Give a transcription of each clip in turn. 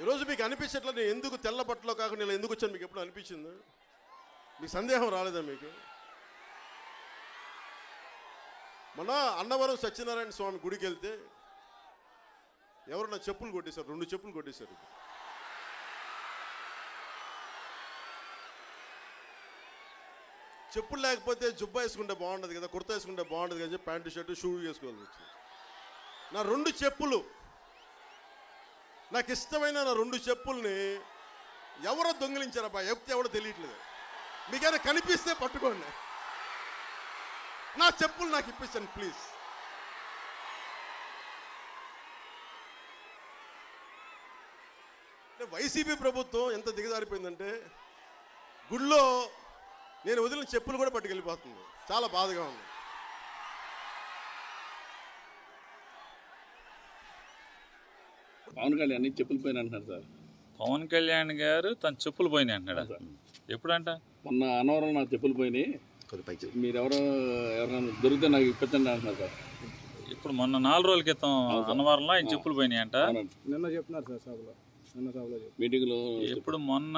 ఈరోజు మీకు అనిపించట్లా? నేను ఎందుకు తెల్ల బట్టలో కాకుండా నేను ఎందుకు వచ్చాను? మీకు ఎప్పుడు అనిపించింది? మీకు సందేహం రాలేదా మీకు? మొన్న అన్నవరం సత్యనారాయణ స్వామి గుడికి వెళ్తే ఎవరు నా చెప్పులు కొట్టేశారు? రెండు చెప్పులు కొట్టేశారు. చెప్పులు లేకపోతే జుబ్బా వేసుకుంటే బాగుండదు కదా కుర్తా వేసుకుంటే బాగుండదు కదా చెప్పి ప్యాంటు షర్టు షూ వేసుకోవాల్సి వచ్చింది. నా రెండు చెప్పులు నాకు ఇష్టమైన నా రెండు చెప్పుల్ని ఎవరో దొంగిలించారబ్బా చెప్తే ఎవడో తెలియట్లేదు. మీకైనా కనిపిస్తే పట్టుకోండి. నా చెప్పులు నాకు ఇప్పించండి ప్లీజ్. వైసీపీ ప్రభుత్వం ఎంత దిగజారిపోయిందంటే గుళ్ళో నేను వదిలిన చెప్పులు కూడా పట్టుకెళ్ళిపోతుంది. చాలా బాధగా ఉంది. పవన్ కళ్యాణ్ చెప్పులు పైన అంటున్నారు సార్. పవన్ కళ్యాణ్ గారు తన చెప్పులు పోయినాయి అంటున్నాడు. ఎప్పుడంట? మొన్న అనవరం నా చెప్పులు పోయినాయి. మీరెవరో ఎవరైనా దొరికితే నాకు ఇప్పించండి అంటున్నారు సార్. ఇప్పుడు మొన్న నాలుగు రోజుల క్రితం అన్నవరంలో ఆయన చెప్పులు పోయినాయి అంట. నిన్న చెప్తున్నారు సార్ సభలో. నిన్న సభలో మీటింగ్లో ఎప్పుడు మొన్న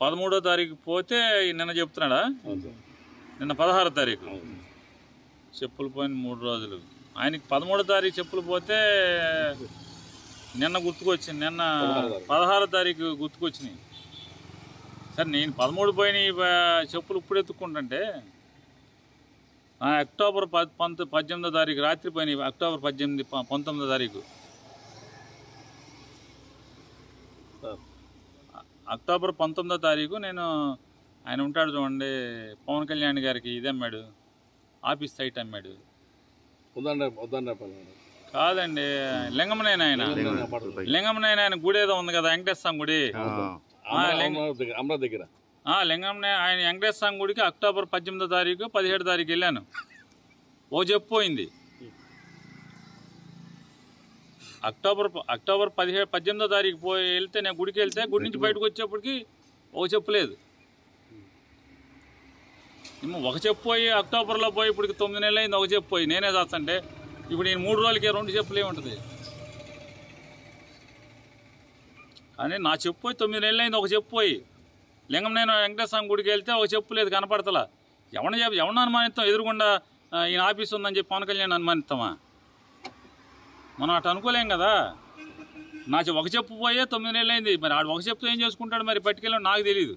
పదమూడో తారీఖు పోతే నిన్న చెప్తున్నాడా? నిన్న పదహారో తారీఖు. చెప్పులు పోయిన మూడు రోజులు. ఆయనకి పదమూడో తారీఖు చెప్పులు పోతే నిన్న గుర్తుకొచ్చింది నిన్న పదహారో తారీఖు. గుర్తుకొచ్చినాయి. సరే నేను పదమూడు పోయిన చెప్పులు ఇప్పుడు ఎత్తుక్కుంటుంటే అక్టోబర్ పద్ పంత పద్దెనిమిదో తారీఖు రాత్రి పోయినాయి అక్టోబర్ పద్దెనిమిది పంతొమ్మిదో తారీఖు. అక్టోబర్ పంతొమ్మిదో తారీఖు నేను ఆయన ఉంటాడు చూడండి పవన్ కళ్యాణ్ గారికి ఇది అమ్మాడు ఆఫీస్ సైట్ అమ్మాడు. వద్దండి వద్దండి కాదండి లింగమనేన ఆయన. లింగమనేన. ఆయన గుడి ఏదో ఉంది కదా వెంకటేశ్వర స్వామి గుడి. అమరావతి దగ్గర లింగంనే ఆయన వెంకటేశ్వర స్వామి గుడికి అక్టోబర్ పద్దెనిమిదో తారీఖు పదిహేడు తారీఖు వెళ్ళాను. ఓ చెప్పు పోయింది. అక్టోబర్ అక్టోబర్ పదిహేడు పద్దెనిమిదో తారీఖు పోయి వెళ్తే నేను గుడికి వెళ్తే గుడి నుంచి బయటకు వచ్చేప్పటికి ఓ చెప్పు లేదు. ఏమో ఒక చెప్పు పోయి అక్టోబర్లో పోయి ఇప్పటికి తొమ్మిది నెలలు అయింది ఒక చెప్పు పోయి. నేనే చేస్తాంటే ఇప్పుడు నేను మూడు రోజులకి రెండు చెప్పులు ఏముంటుంది కానీ నా చెప్పు పోయి తొమ్మిది నెలలు అయింది ఒక చెప్పు పోయి. లింగం నేను వెంకటేశ్వరం గుడికి వెళ్తే ఒక చెప్పు లేదు కనపడతలా. ఎవరిని చెప్పి ఎవరిని అనుమానిస్తాం? ఎదురుగుండా ఈయన ఆఫీస్ ఉందని చెప్పి పవన్ కళ్యాణ్ అనుమానిస్తామా? మనం అటు అనుకోలేం కదా. నా ఒక చెప్పు పోయే తొమ్మిది నెలలు అయింది. మరి ఆడు ఒక చెప్పుతో ఏం చేసుకుంటాడు మరి పట్టుకెళ్ళి నాకు తెలియదు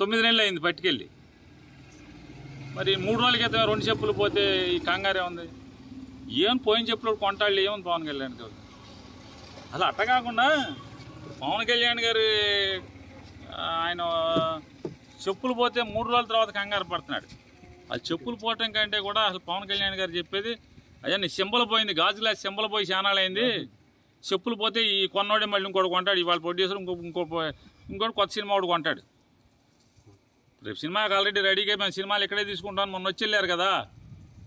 తొమ్మిది నెలలు అయింది పట్టుకెళ్ళి. మరి మూడు రోజుల క్రితం రెండు చెప్పులు పోతే ఈ కంగారే ఉంది. ఏం పోయిన చెప్పులు కొంటాళ్ళు ఏమని పవన్ కళ్యాణ్ గారు. అలా అట్ట కాకుండా పవన్ కళ్యాణ్ గారు ఆయన చెప్పులు పోతే మూడు రోజుల తర్వాత కంగారు పడుతున్నాడు. అది చెప్పులు పోవటం కంటే కూడా అసలు పవన్ కళ్యాణ్ గారు చెప్పేది అయ్యా నీ సింబల్ పోయింది గాజు గ్లాస్ సింబల్ పోయి చానాలైంది చెప్పులు పోతే ఈ కొన్నోడే మళ్ళీ ఇంకోటి కొంటాడు ఇవాళ ప్రొడ్యూసర్ ఇంకో ఇంకో ఇంకోటి కొత్త సినిమా ఒకటి కొంటాడు. రేపు సినిమాకి ఆల్రెడీ రెడీగా మేము సినిమాలు ఇక్కడే తీసుకుంటాను మొన్న వచ్చి వెళ్ళారు కదా.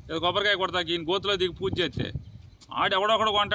కొబ్బరికాయ కొడతాకి ఈయన గోతులో దిగి పూజ చేస్తే ఆడెవడొకడు కొంటాడు.